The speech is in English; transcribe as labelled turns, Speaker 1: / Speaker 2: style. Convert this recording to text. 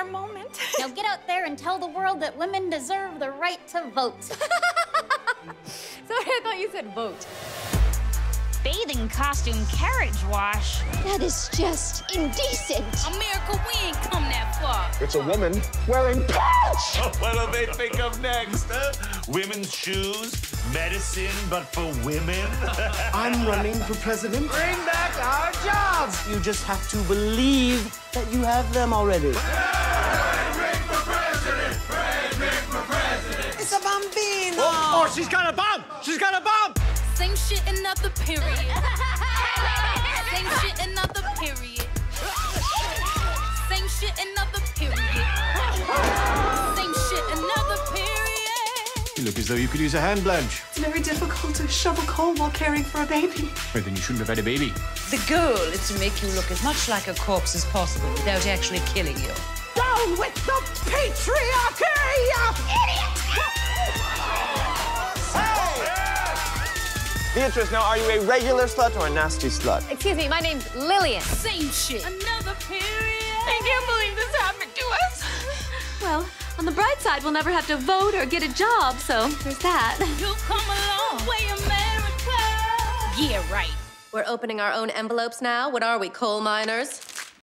Speaker 1: our moment.
Speaker 2: Now get out there and tell the world that women deserve the right to vote.
Speaker 1: Sorry, I thought you said vote.
Speaker 3: Bathing costume carriage wash.
Speaker 4: That is just indecent.
Speaker 3: America, we ain't come that far.
Speaker 5: It's a woman wearing pants!
Speaker 6: Oh, What'll they think of next? Huh? Women's shoes, medicine, but for women.
Speaker 5: I'm running for president.
Speaker 7: Bring back our jobs. You just have to believe that you have them already. Oh, she's got a bomb! She's got a bomb!
Speaker 3: Same shit, another period. Same shit, another period. Same shit, another period. Same shit, another period.
Speaker 5: You look as though you could use a hand, Blanche.
Speaker 8: It's very difficult to shovel coal while caring for a baby.
Speaker 5: Well, then you shouldn't have had a baby.
Speaker 9: The goal is to make you look as much like a corpse as possible without actually killing you.
Speaker 8: Down with the patriarchy!
Speaker 10: Beatrice, now are you a regular slut or a nasty slut?
Speaker 1: Excuse me, my name's Lillian.
Speaker 3: Same shit, another period.
Speaker 1: I can't believe this happened to us.
Speaker 4: Well, on the bright side, we'll never have to vote or get a job, so there's that.
Speaker 3: You come a long way, America. Yeah, right.
Speaker 11: We're opening our own envelopes now. What are we, coal miners?